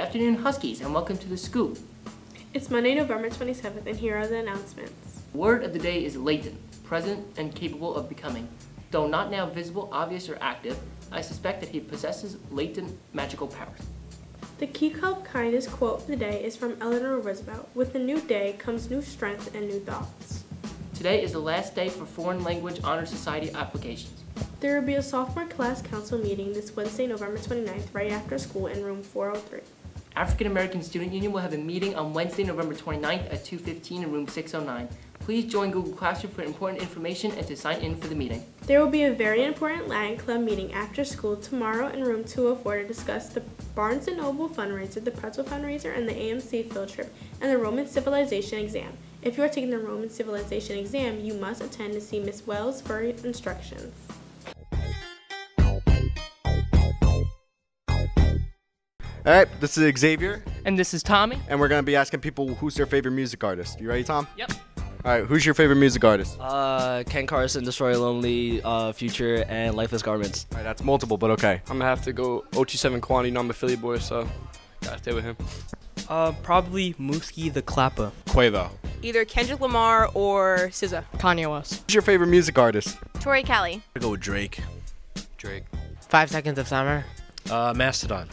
afternoon, Huskies, and welcome to The Scoop. It's Monday, November 27th, and here are the announcements. Word of the day is latent, present, and capable of becoming. Though not now visible, obvious, or active, I suspect that he possesses latent magical powers. The Keep Help Kindness quote of the day is from Eleanor Roosevelt. With a new day comes new strength and new thoughts. Today is the last day for Foreign Language Honor Society applications. There will be a sophomore class council meeting this Wednesday, November 29th, right after school in room 403. African American Student Union will have a meeting on Wednesday, November 29th at 2.15 in room 609. Please join Google Classroom for important information and to sign in for the meeting. There will be a very important Latin Club meeting after school tomorrow in room 204 to discuss the Barnes & Noble fundraiser, the Pretzel fundraiser, and the AMC field trip, and the Roman Civilization exam. If you are taking the Roman Civilization exam, you must attend to see Miss Wells for instructions. All right, this is Xavier, And this is Tommy. and we're gonna be asking people who's their favorite music artist. You ready, Tom? Yep. All right, who's your favorite music artist? Uh, Ken Carson, Destroy Lonely, uh, Future, and Lifeless Garments. right, that's multiple, but okay. I'm gonna have to go OT7 Quanny. You know I'm a Philly boy, so gotta stay with him. Uh, probably Mooski the Clapper. Quavo. either Kendrick Lamar or SZA. Kanye West. Who's your favorite music artist? Tori Kelly. I go with Drake. Drake. Five Seconds of Summer. Uh, Mastodon.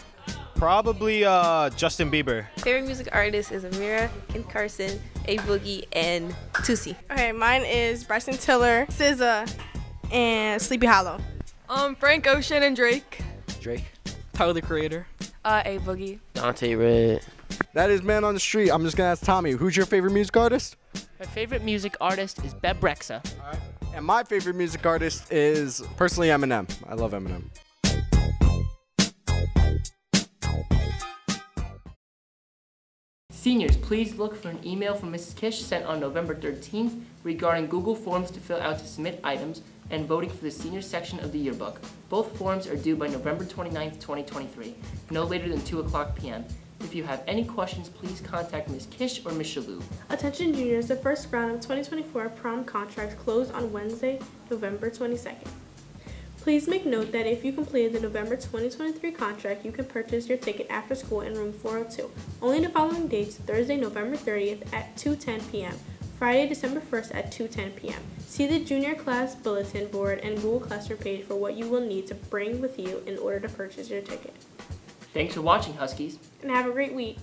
Probably uh, Justin Bieber. Favorite music artist is Amira, Ken Carson, A Boogie, and Tusi. Okay, mine is Bryson Tiller, SZA, and Sleepy Hallow. Um, Frank Ocean and Drake. Drake. Tyler the Creator. Uh, A Boogie. Dante Red. That is Man on the Street. I'm just gonna ask Tommy, who's your favorite music artist? My favorite music artist is Bebe Rexha. And my favorite music artist is personally Eminem. I love Eminem. Seniors, please look for an email from Mrs. Kish sent on November 13th regarding Google Forms to fill out to submit items and voting for the senior section of the yearbook. Both forms are due by November 29th, 2023, no later than 2 o'clock p.m. If you have any questions, please contact Ms. Kish or Ms. Shalou. Attention juniors, the first round of 2024 prom contracts closed on Wednesday, November 22nd. Please make note that if you completed the November 2023 contract, you can purchase your ticket after school in room 402. Only the following dates, Thursday, November 30th at 2:10 p.m., Friday, December 1st at 2:10 p.m. See the junior class bulletin board and Google Classroom page for what you will need to bring with you in order to purchase your ticket. Thanks for watching, Huskies. And have a great week.